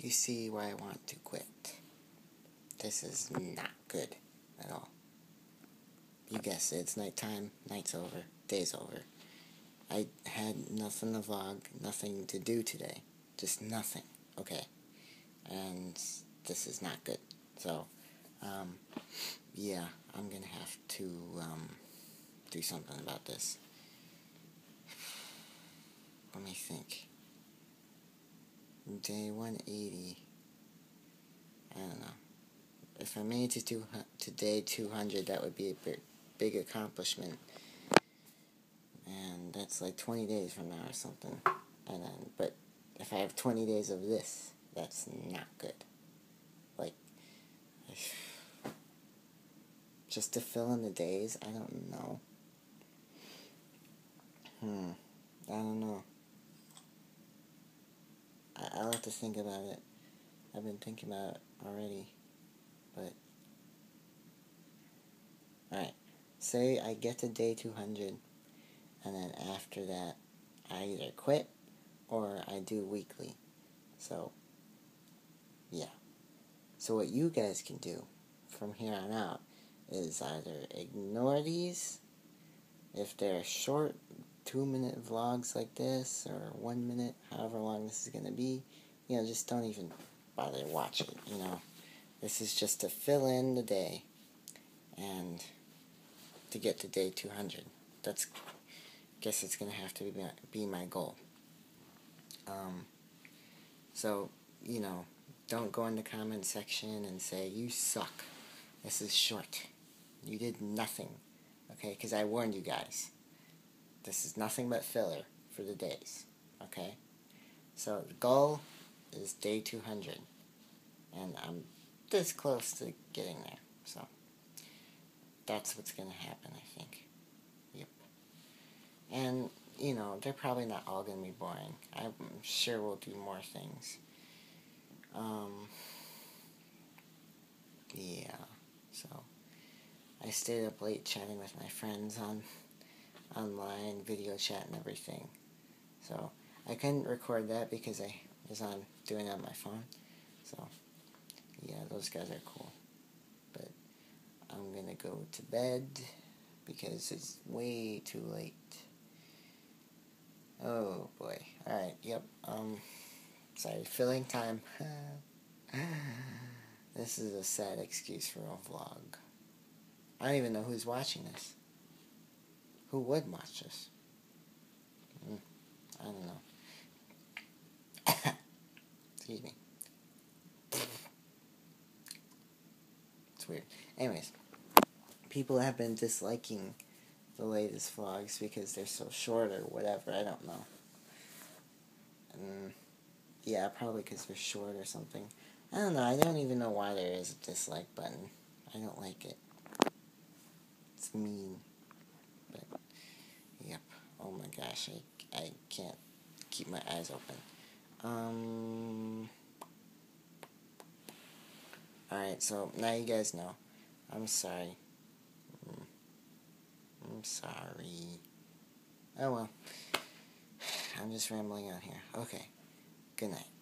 you see why I want to quit. This is not good at all. You guessed it, it's nighttime, night's over, day's over. I had nothing to vlog, nothing to do today. Just nothing, okay? And this is not good. So, um, yeah, I'm gonna have to, um, do something about this. Let me think. Day 180. I don't know. If I made it to, to day 200, that would be a big, big accomplishment. And that's like 20 days from now or something. And then, but if I have 20 days of this, that's not good. Like, just to fill in the days, I don't know. Hmm. I don't know. To think about it. I've been thinking about it already. But. Alright. Say I get to day 200, and then after that, I either quit or I do weekly. So, yeah. So, what you guys can do from here on out is either ignore these if they're short two minute vlogs like this or one minute, however long this is going to be, you know, just don't even bother to watch it, you know. This is just to fill in the day and to get to day 200. That's, guess it's going to have to be my, be my goal. Um, so, you know, don't go in the comment section and say, you suck. This is short. You did nothing. Okay, because I warned you guys. This is nothing but filler for the days. Okay? So the goal is day 200. And I'm this close to getting there. So that's what's going to happen, I think. Yep. And, you know, they're probably not all going to be boring. I'm sure we'll do more things. Um, yeah. So I stayed up late chatting with my friends on online video chat and everything. So I couldn't record that because I was on doing it on my phone. So yeah, those guys are cool. But I'm gonna go to bed because it's way too late. Oh boy. Alright, yep. Um sorry, filling time. this is a sad excuse for a vlog. I don't even know who's watching this. Who would watch this? Mm, I don't know. Excuse me. It's weird. Anyways, people have been disliking the latest vlogs because they're so short or whatever. I don't know. And yeah, probably because they're short or something. I don't know. I don't even know why there is a dislike button. I don't like it. It's mean. But, yep. Oh my gosh, I, I can't keep my eyes open. Um. Alright, so now you guys know. I'm sorry. Mm. I'm sorry. Oh well. I'm just rambling out here. Okay. Good night.